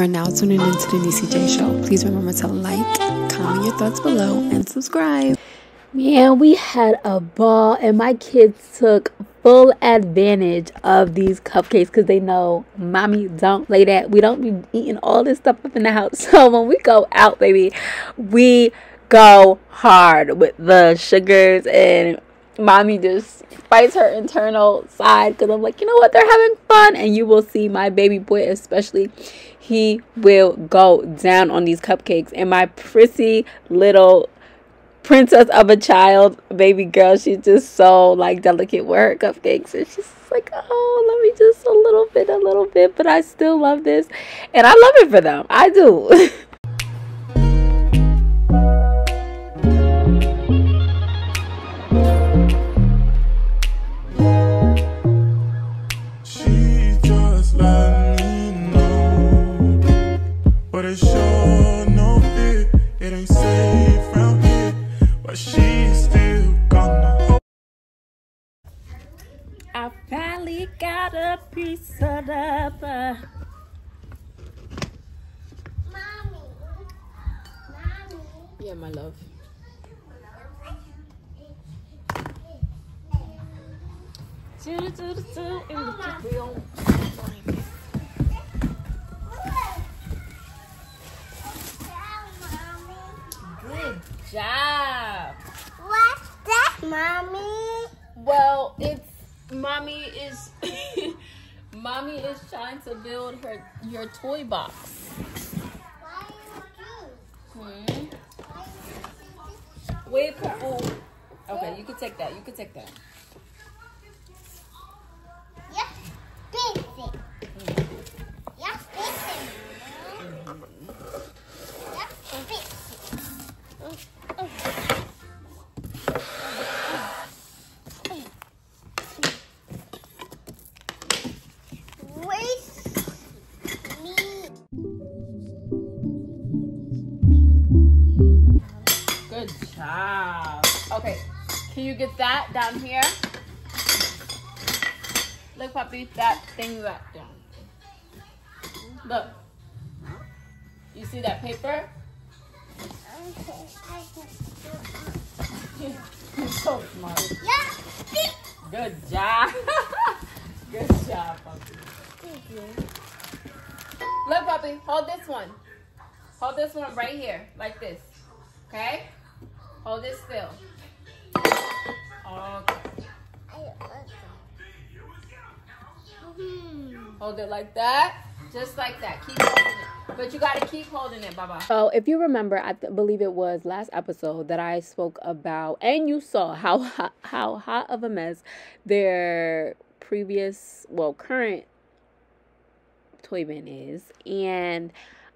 You are now tuning into the Niecey Jaee Show. Please remember to like, comment your thoughts below, and subscribe. Man, we had a ball, and my kids took full advantage of these cupcakes because they know mommy don't play that. We don't be eating all this stuff up in the house. So when we go out, baby, we go hard with the sugars and mommy just fights her internal side because I'm like, you know what, they're having fun. And you will see my baby boy, especially, he will go down on these cupcakes. And my prissy little princess of a child, baby girl, she's just so like delicate with her cupcakes. And she's like, oh, let me just a little bit, a little bit, but I still love this. And I love it for them. I do. a piece of. Mommy. Mommy. Yeah, my love. Do do do do Good job. What's that, mommy? Well, it's mommy is mommy is trying to build her your toy box. Hmm. Wait, oh. Okay, you can take that. You can take that. You get that down here? Look, puppy, that thing right down. Look. You see that paper? You're so smart. Yeah. Good job. Good job, puppy. Thank you. Look, puppy, hold this one. Hold this one right here, like this. Okay? Hold it still. Hold it like that. Just like that. Keep holding it. But you got to keep holding it, Baba. So, if you remember, I believe it was last episode that I spoke about, and you saw how hot, how hot of a mess their previous, well, current toy bin is. And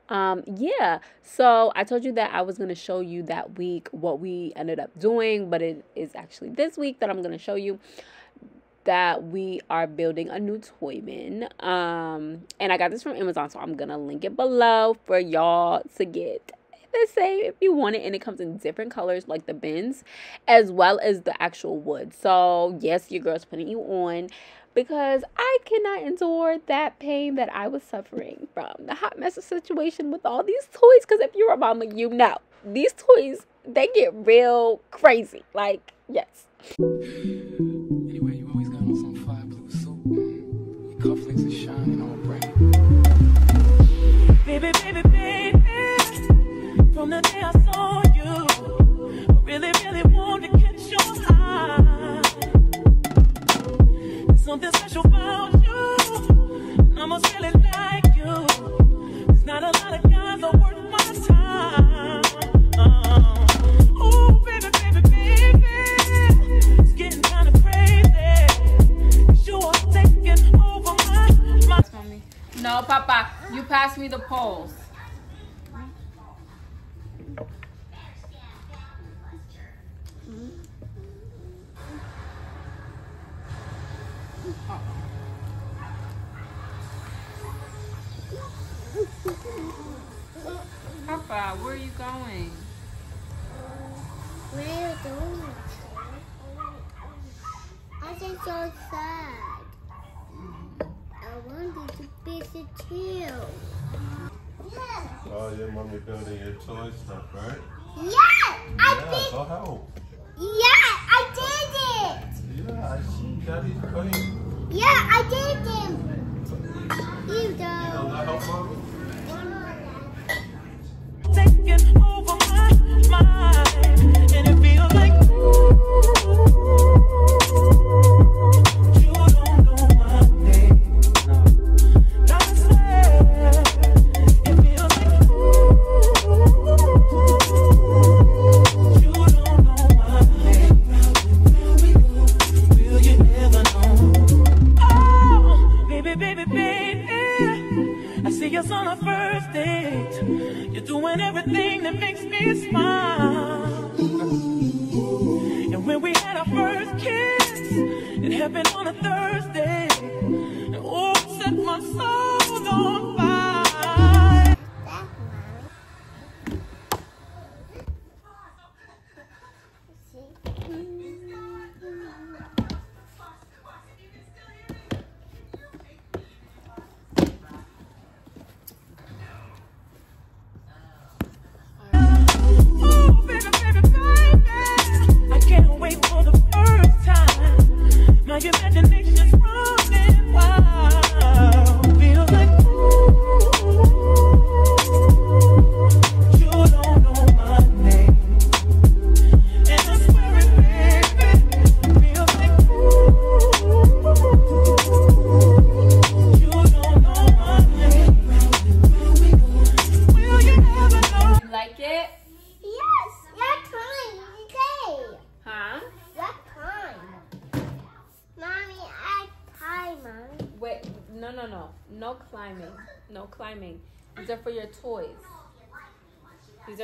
um yeah. So i told you that i was going to show you that week what we ended up doing but it is actually this week that i'm going to show you that we are building a new toy bin. Um and i got this from amazon so i'm gonna link it below for y'all to get the same if you want it and it comes in different colors like the bins as well as the actual wood. So yes your girl's putting you on because I cannot endure that pain that I was suffering from the hot mess of situation with all these toys. Because if you're a mama, you know these toys they get real crazy. Like yes. Anyway, you always got on some fly blue suit. Your cufflinks are shining all bright. Baby, baby, baby. From the day I right? Yeah, I yeah, did. go help. Yeah, I did it. Yeah, I see daddy's. Yeah, I did it. You You don't. help,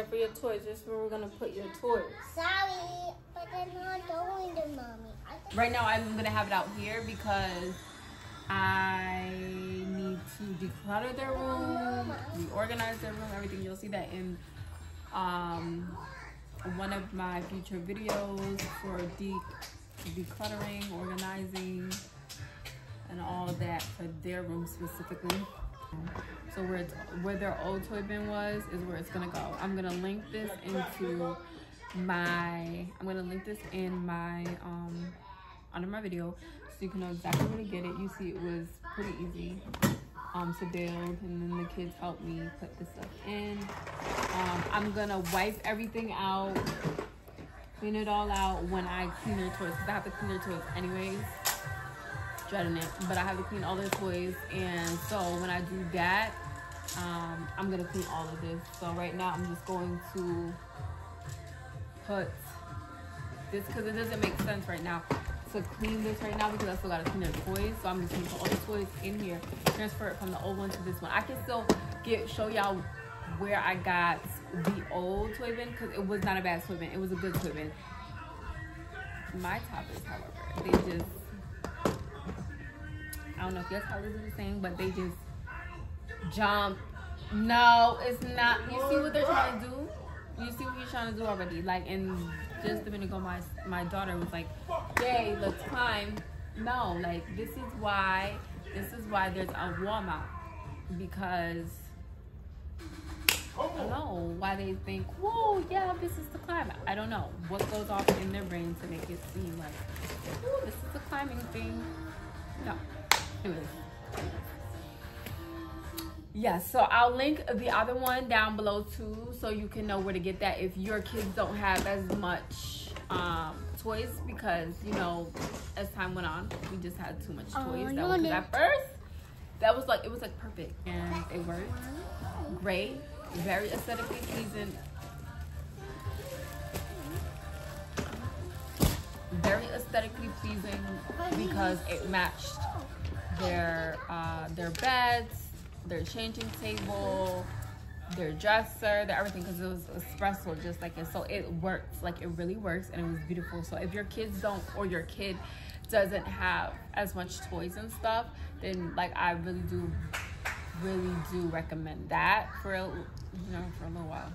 These are for your toys. This is where we're going to put your toys. Sorry, but I'm not going to mommy. Right now, I'm going to have it out here because I need to declutter their room, reorganize their room, everything. You'll see that in um, one of my future videos for de- decluttering, organizing, and all of that for their room specifically. So where it's, where their old toy bin was is where it's gonna go. I'm gonna link this into my. I'm gonna link this in my um under my video so you can know exactly where to get it. You see, it was pretty easy um to build, and then the kids helped me put this stuff in. Um, I'm gonna wipe everything out, clean it all out when I clean their toys I have to clean their toys anyways dreading it, but I have to clean all their toys, and so when I do that, um, I'm gonna clean all of this. So right now, I'm just going to put this because it doesn't make sense right now to clean this right now because I still gotta clean their toys. So I'm just gonna put all the toys in here, transfer it from the old one to this one. I can still get show y'all where I got the old toy bin because it was not a bad toy bin. It was a good toy bin. My topics, however, they just I don't know if your colors are the same, but they just jump. No, it's not. You see what they're trying to do? You see what you're trying to do already? Like, and just a minute ago, my my daughter was like, "Yay, let's climb." No, like this is why. This is why there's a wall mount because I don't know why they think, "Whoa, yeah, this is the climb." I don't know what goes off in their brain to make it seem like, "Ooh, this is the climbing thing." No. Anyways. Yeah, so I'll link the other one down below too so you can know where to get that if your kids don't have as much um, toys because, you know, as time went on, we just had too much Oh, toys. no, that was no. at first, that was like, it was like perfect and it worked. Great, very aesthetically pleasing. Very aesthetically pleasing because it matched their uh, their beds, their changing table, their dresser, their everything because it was espresso just like it. So it works, like it really works, and it was beautiful. So if your kids don't or your kid doesn't have as much toys and stuff, then like I really do, really do recommend that for a, you know for a little while.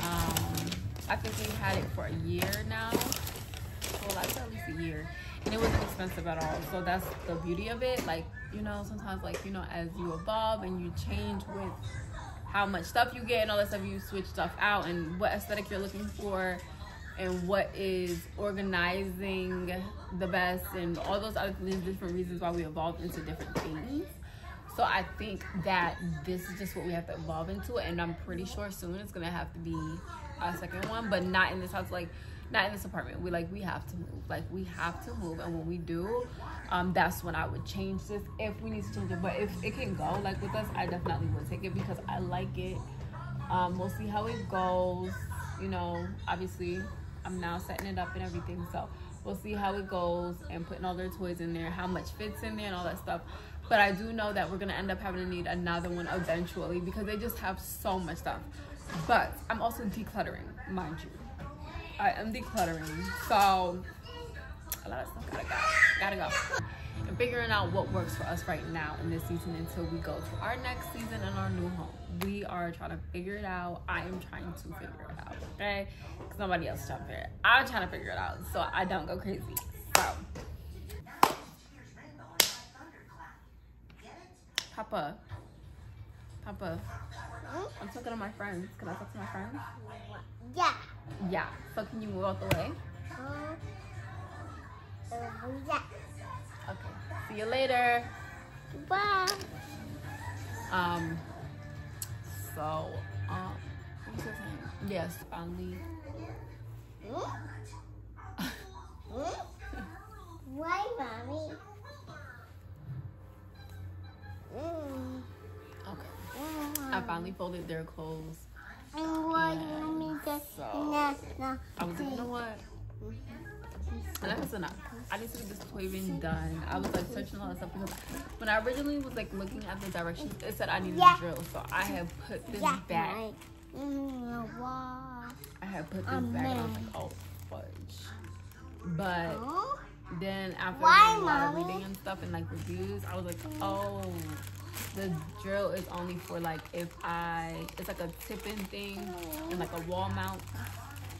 Um, I think we had it for a year now. Well, that's at least a year. And it wasn't expensive at all. So that's the beauty of it. Like you know, sometimes like you know, as you evolve and you change with how much stuff you get and all that stuff, you switch stuff out and what aesthetic you're looking for and what is organizing the best and all those other things, different reasons why we evolve into different things. So I think that this is just what we have to evolve into, and I'm pretty sure soon it's gonna have to be a second one, but not in this house. Like not in this apartment. We like we have to move. Like we have to move, and when we do, um, that's when I would change this if we need to change it. But if it can go like with us, I definitely would take it because I like it. Um, we'll see how it goes. You know, obviously, I'm now setting it up and everything, so we'll see how it goes and putting all their toys in there, how much fits in there, and all that stuff. But I do know that we're gonna end up having to need another one eventually because they just have so much stuff. But I'm also decluttering, mind you. I am decluttering. So a lot of stuff gotta go. Gotta go. And figuring out what works for us right now in this season until we go to our next season and our new home. We are trying to figure it out. I am trying to figure it out, okay? Because nobody else is it. I'm trying to figure it out so I don't go crazy. So, Papa, Papa, I'm talking to my friends. Can I talk to my friends? Yeah. Yeah. So can you move out the way? Uh, yeah. Okay. See you later. Bye. Um. So, um, what's his name? Yes, finally. Why, mommy? Mm. Okay. I finally folded their clothes. I was like, you know what? Enough is enough. I need to get this toy done. I was like searching all that stuff because when I originally was like looking at the directions, it said I needed Yeah. a drill. So I have put this Yeah, back. Mm. I had put this Oh, back I was like, oh fudge. But Oh, then after Why, reading and stuff and like reviews, I was like, oh, the drill is only for like if I, it's like a tipping thing and like a wall mount.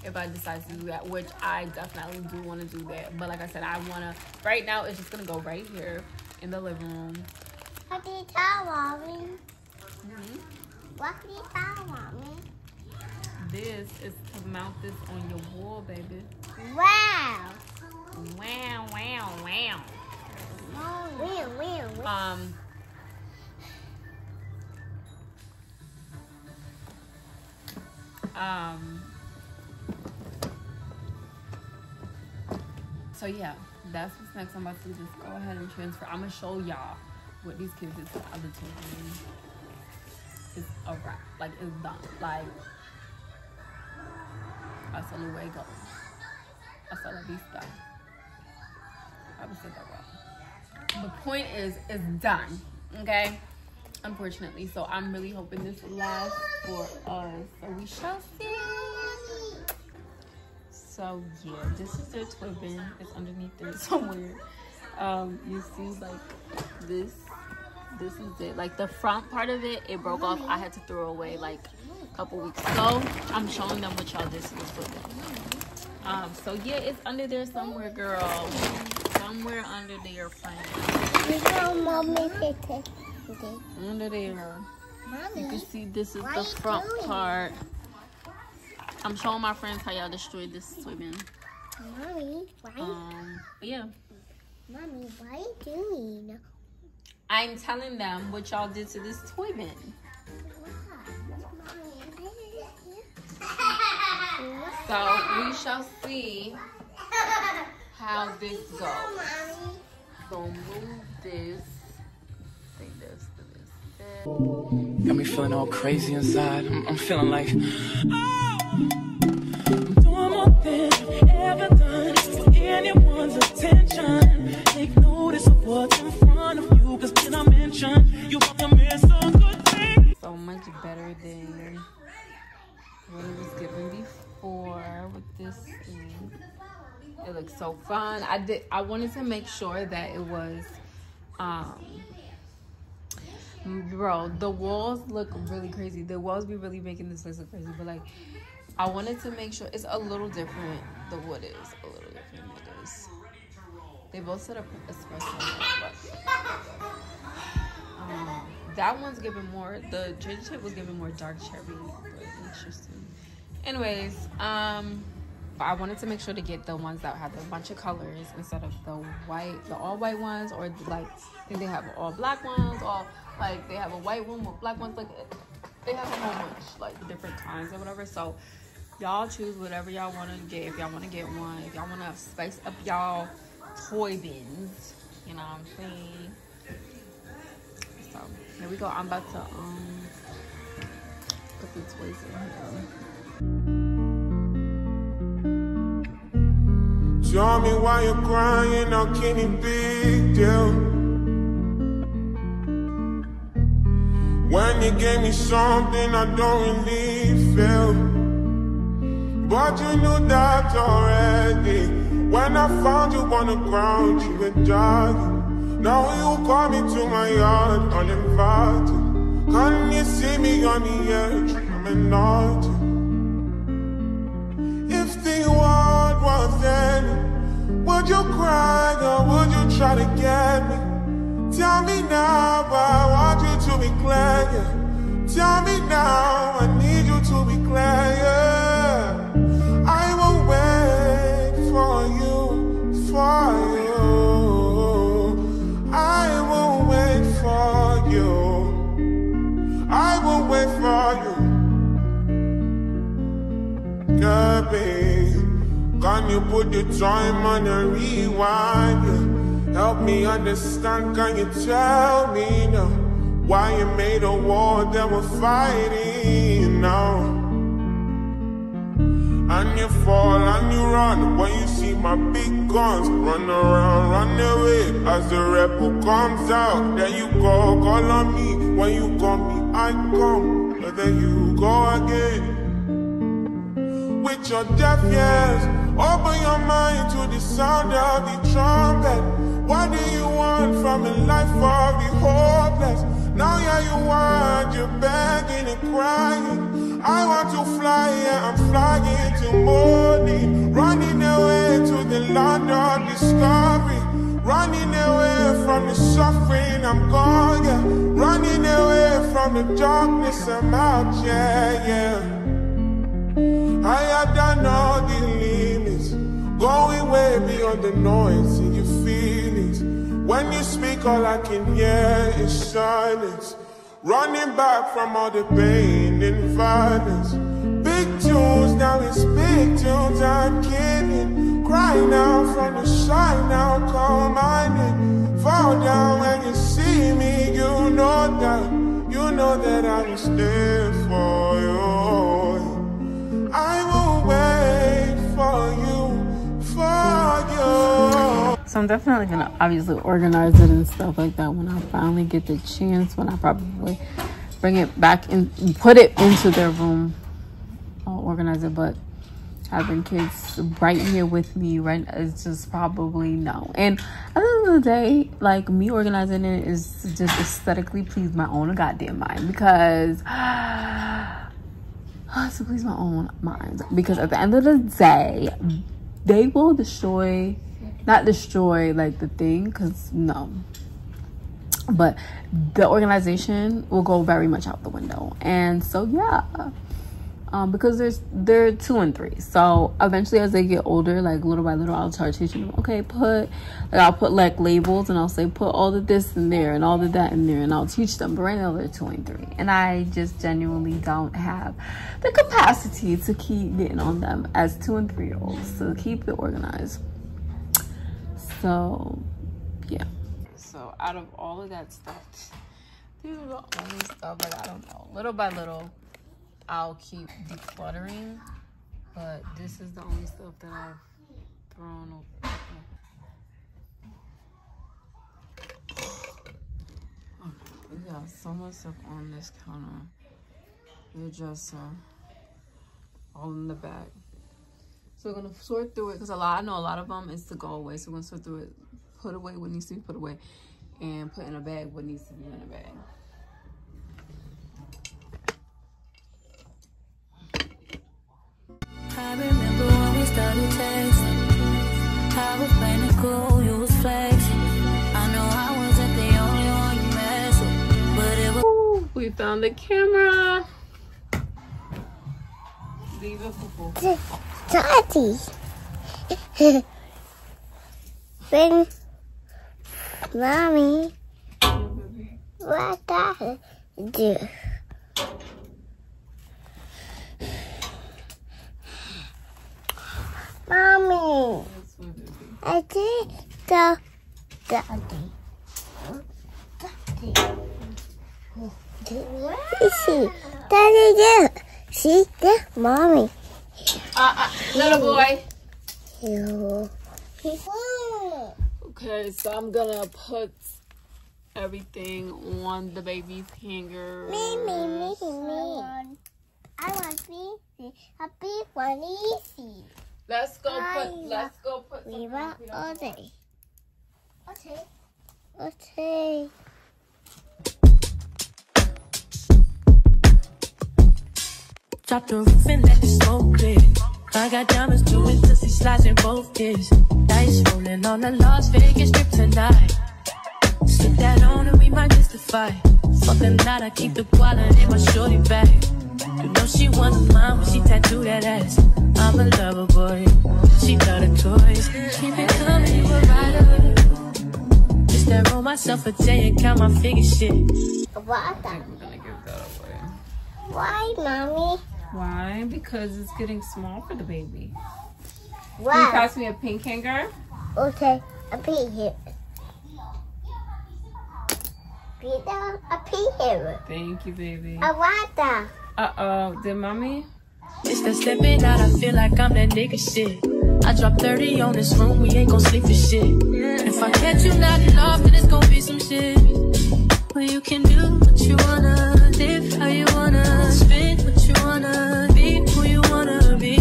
If I decide to do that, which I definitely do want to do that. But like I said, I want to, right now it's just going to go right here in the living room. what did mommy? Mhm. What did you tell mommy? This is to mount this on your wall, baby. Wow. Wow, wow, wow. Wheel, wheel, wheel. Um, um, so yeah, that's what's next. I'm about to just go ahead and transfer. I'm gonna show y'all what these kids did to the other children. It's a wrap. Like, it's done. Like, hasta luego. Hasta la vista. I would say that wrong the point is it's done okay unfortunately so i'm really hoping this lasts for us. So we shall see so yeah this is their toy bin. It's underneath there somewhere. Um you see like this this is it. Like the front part of it it broke off. I had to throw away like a couple weeks ago. I'm showing them what y'all did to this foot um so yeah it's under there somewhere girl. Somewhere under there friend. You know mommy did it. under there you can see this is the front part i'm showing my friends how y'all destroyed this swimming Mommy, why? um yeah Mommy, are you doing? i'm telling them what y'all did to this toy bin so we shall see how this goes so move this Got me feeling all crazy inside. I'm, I'm feeling like oh, I'm doing more than ever done for anyone's attention. Take notice of what's in front of you, cause when I mention you about to miss a good thing. so much better than what it was given before with this. It looks so fun. I did I wanted to make sure that it was um bro, the walls look really crazy. The walls be really making this place look crazy, but like I wanted to make sure it's a little different. The wood is a little different. It is. They both set up espresso, but um, that one's giving more. The ginger chip was giving more dark cherry, but interesting. Anyways, um, but I wanted to make sure to get the ones that had a bunch of colors instead of the white, the all white ones, or like I think they have all black ones, all like they have a white one with black ones. Like they have a whole bunch, like different kinds or whatever. So y'all choose whatever y'all want to get. If y'all want to get one, if y'all want to spice up y'all toy bins, you know what I'm saying. So here we go. I'm about to um put the toys in here. Tell me why you're crying, how can it big deal? When you gave me something I don't really feel. But you knew that already. When I found you on the ground, you were jogging Now you call me to my yard uninvited. Can you see me on the edge? I'm anointed If the world was ending Would you cry or would you try to get me? Tell me now, I want you to be clear. Yeah. Tell me now, I need you to be clear. Yeah. I will wait for you, for you. I will wait for you. I will wait for you. Girl, babe, can you put the time on a rewind? Yeah. Help me understand, can you tell me now Why you made a war that we're fighting now? And you fall and you run when you see my big guns Run around, run away. As the rebel comes out There you go, call on me. When you call me, I come But then you go again. With your deaf ears Open your mind to the sound of the trumpet what do you want from a life of the hopeless? Now yeah, you want, you're begging and crying. I want to fly, yeah, I'm flying to morning. Running away to the land of discovery. Running away from the suffering, I'm gone, yeah. Running away from the darkness, I'm out, yeah, yeah. I have done all the limits, going way beyond the noise your feelings. When you speak, all I can hear is silence. Running back from all the pain and violence. Big tunes, now it's big tunes, I'm kidding. Cry now from the side, now call my name. Fall down when you see me, you know that, you know that I was there for you. So I'm definitely gonna obviously organize it and stuff like that when I finally get the chance. When I probably bring it back and put it into their room, I'll organize it. But having kids right here with me, right, is just probably no. And at the end of the day, like me organizing it is just aesthetically please my own goddamn mind because. to please my own mind because at the end of the day they will destroy not destroy like the thing because no. But the organization will go very much out the window. And so yeah. Um, because there's they're two and three. So eventually as they get older like little by little i'll start teaching them okay put like i'll put like labels and i'll say put all of this in there and all of that in there and i'll teach them. But right now they're two and three. And i just genuinely don't have the capacity to keep getting on them as two and three year olds to keep it organized so yeah. So out of all of that stuff these are the only stuff like i don't know. Little by little i'll keep decluttering but this is the only stuff that i've thrown over we got so much stuff on this counter. The uh, dresser all in the back so we're gonna sort through it because a lot, I know a lot of them is to go away. So we're gonna sort through it, put away what needs to be put away and put in a bag what needs to be in a bag. I remember when we started texting. I was playing it cool, you was flexing. I know I wasn't the only one you messed with But it was Ooh, We found the camera. Leave it for Daddy. Bring mommy. What I do? Mommy. I did the daddy. Daddy. See, daddy do. See the mommy. Uh, uh, little boy. Okay, so I'm gonna put everything on the baby's hanger. Me, me, me, me. I want me a big one easy. Let's go I put. Let's go put. We want all day. Okay. Okay. Drop the roof and let the smoke clear. I got diamonds doing pussy slides in both ears. Dice rolling on the Las Vegas strip tonight. Slip that on and we might fight. Fuck the night, I keep the wallet in my shorty bag. You know she wasn't mine when she tattooed that ass. I'm a lover boy, she love the toys. Keep it coming, you a rider. Just that roll myself a J and count my figure shit. What? Why, mommy? Why? Because it's getting small for the baby. Wow. Can you pass me a pink hanger? Okay, a pea here. Peter, a pea here. Thank you, baby. A water. Uh oh, did mommy? It's that stepping out, I feel like I'm that nigga shit. I drop 30 on this room, we ain't gon' sleep for shit. If I catch you nodding off, then it's gon' be some shit. Well, you can do what you wanna, live how you wanna, spin what you wanna, be who you wanna be.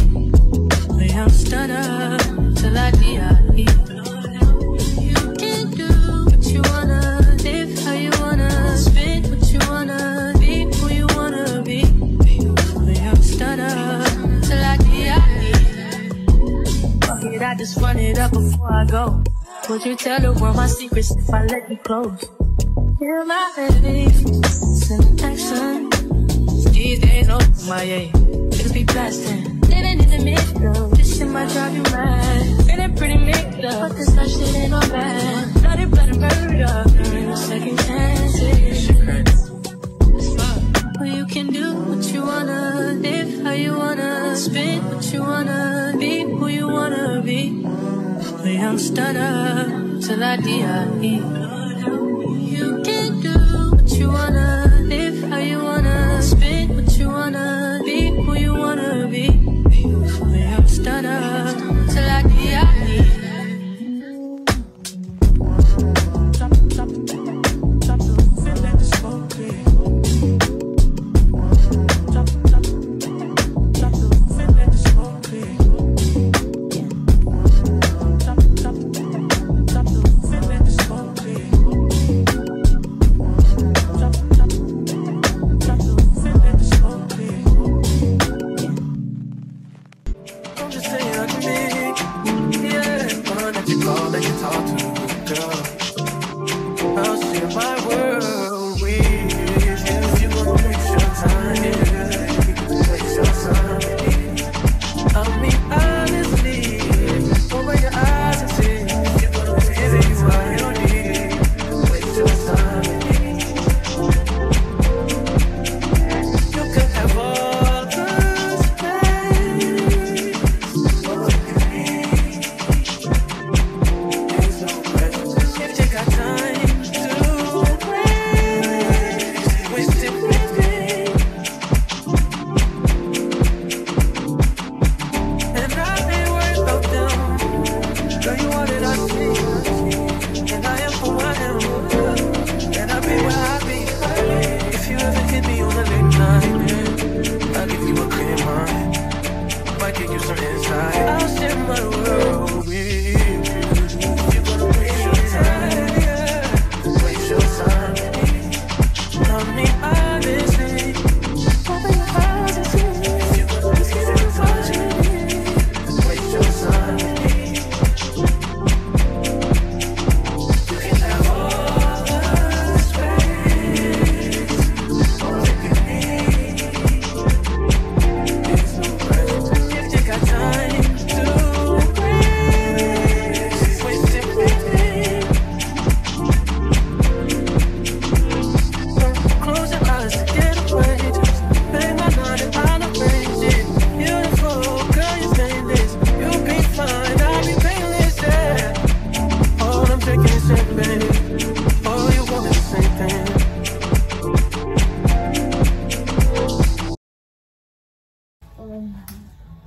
We don't till I die. You can do what you wanna, live how you wanna, spin what you wanna, be who you wanna be. We don't stutter till I die. Fuck it, I just run it up before I go. Would you tell the world my secrets if I let you close? You're my baby, some action. These days, oh no yeah. Niggas be blasting, living in the middle. This shit might drive you mad. Feeling pretty mixed up, but this life shit ain't all bad. Bloody, bloody murder, there no second chances. Well, you can do what you wanna, live how you wanna, spin what you wanna, be who you wanna be. We don't stutter till I die. You can do what you wanna, We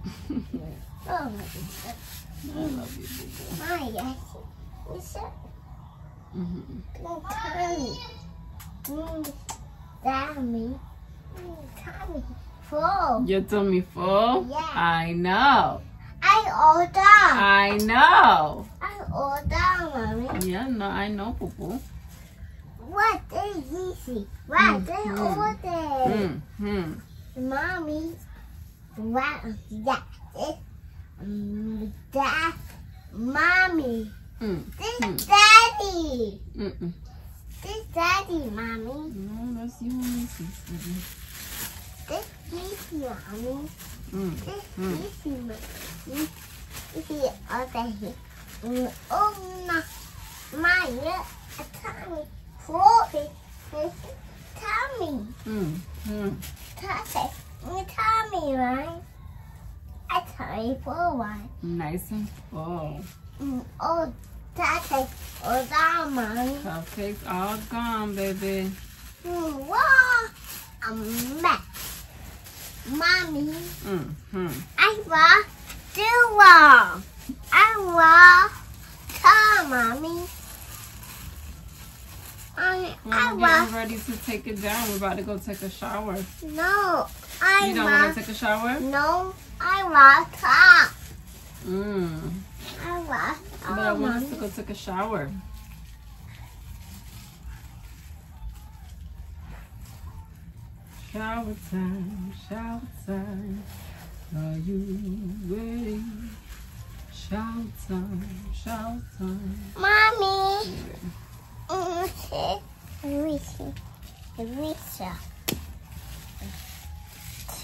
oh, I love. Hi, yes. What's up? Mm-hmm. Tommy. Mm, Tommy. Mm, full. Your tummy full? Yeah. I know. I order. I know. I order, mommy. Yeah, no, I know, boo boo. What is easy? What mm -hmm. is all? Mm -hmm. Mommy. What? That is. Mm, that. Mommy. Mm. This daddy. Mm-mm. This daddy, mommy. No, that's you and Missy. Mm-mm. This easy, mommy. Mm. This Mm. easy, mommy. This is other here. Mm, Oh, no. My, Tommy. Four. Tommy. Mm. Mm. Tommy. Tommy, right? I Tommy for one. Nice and full. Mm, Oh, Daddy. Oh, that, mommy. Cupcakes all gone, baby. Mm, Wow. A mess. Mommy. Mm-hmm. I want Dua. I want Tom, mommy. I, Well, I we're want, ready to take it down. We're about to go take a shower. no, I You don't want want, to take a shower? no, I want Tom. Mm. I want But I want us to go take a shower. Shower time, shower time. Are you ready? Shower time, shower time. Mommy. Mm, see, Risa. Risa. Don't wait.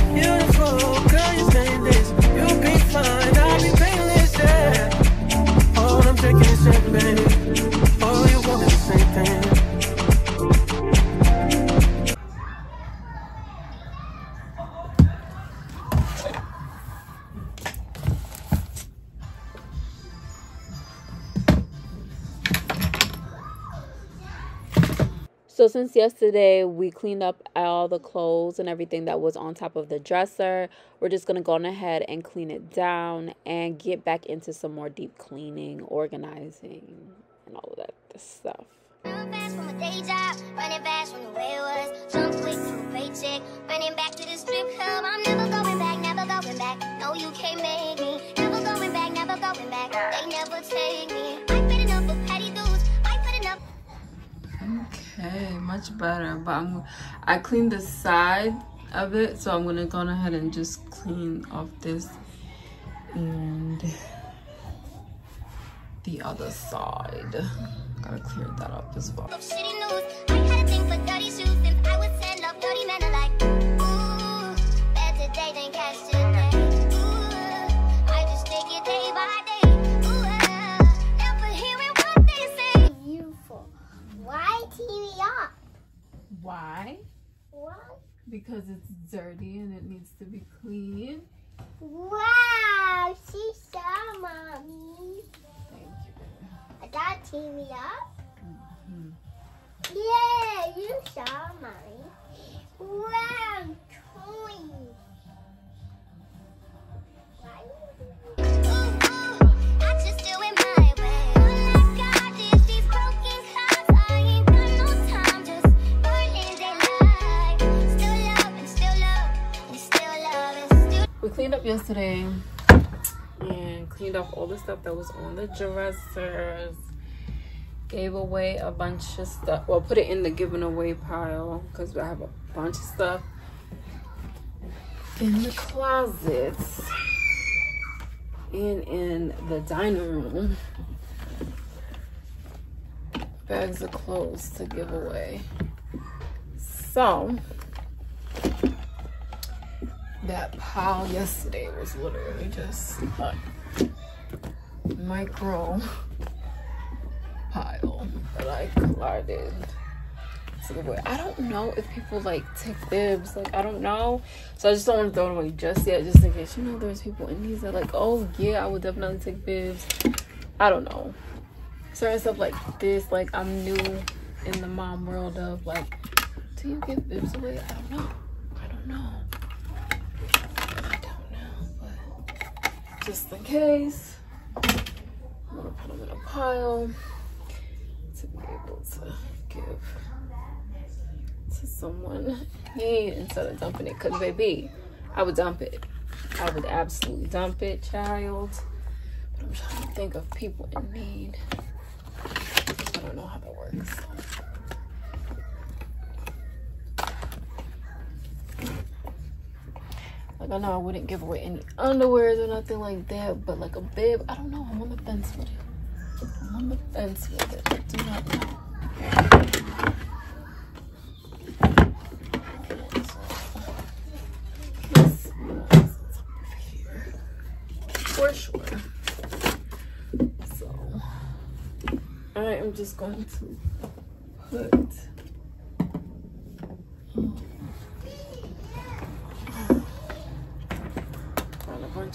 Spend So since yesterday we cleaned up all the clothes and everything that was on top of the dresser, we're just gonna go on ahead and clean it down and get back into some more deep cleaning, organizing, and all of that stuff. To to never going back, going going going never take me. Okay, much better. But I'm, I cleaned the side of it, so I'm gonna go ahead and just clean off this and the other side. Gotta clear that up as well. Why? Why? Because it's dirty and it needs to be clean. Wow, she saw mommy. Thank you. I got TV up. Mhm. Yeah, you saw mommy. Wow, toy. Up yesterday and cleaned off all the stuff that was on the dressers. Gave away a bunch of stuff. Well, put it in the giving away pile because I have a bunch of stuff in the closets and in the dining room. Bags of clothes to give away. So, that pile yesterday was literally just a micro pile. to give away. I don't know if people like take bibs. Like I don't know. So I just don't want to throw it away just yet, just in case you know there's people in these that like, oh yeah, I would definitely take bibs. I don't know. Certain stuff like this, like I'm new in the mom world of like, do you give bibs away? I don't know. I don't know. I don't know, but just in case, I'm gonna put them in a pile to be able to give to someone need instead of dumping it. Cause baby, I would dump it. I would absolutely dump it, child. But I'm trying to think of people in need. I don't know how that works. Like I know I wouldn't give away any underwears or nothing like that, but like a bib, I don't know. I'm on the fence with it. I'm on the fence with it. I do not know. For sure. So I am just going to put on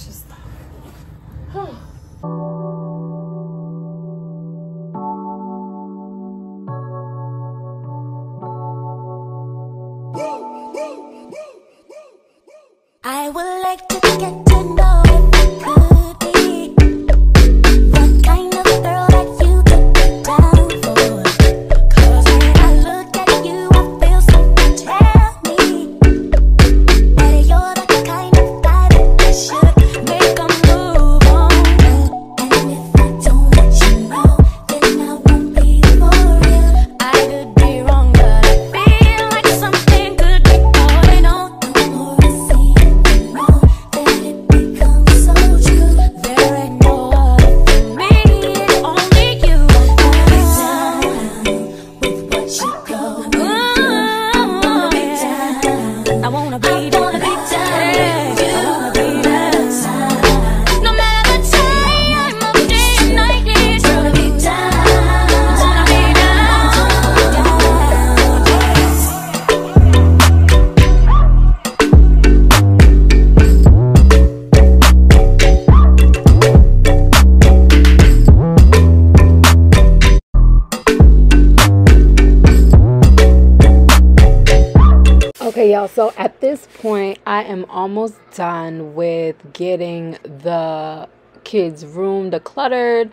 y'all. So at this point, I am almost done with getting the kids' room decluttered.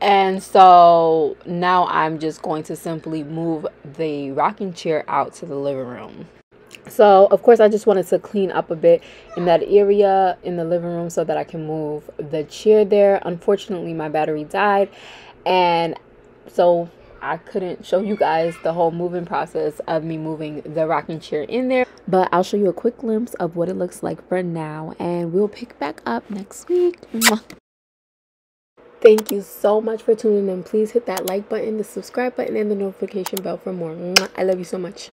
And so now I'm just going to simply move the rocking chair out to the living room. So, of course, I just wanted to clean up a bit in that area in the living room so that I can move the chair there. Unfortunately, my battery died. And so I couldn't show you guys the whole moving process of me moving the rocking chair in there. But I'll show you a quick glimpse of what it looks like for now. And we'll pick back up next week. Mwah. Thank you so much for tuning in. Please hit that like button, the subscribe button, and the notification bell for more. Mwah. I love you so much.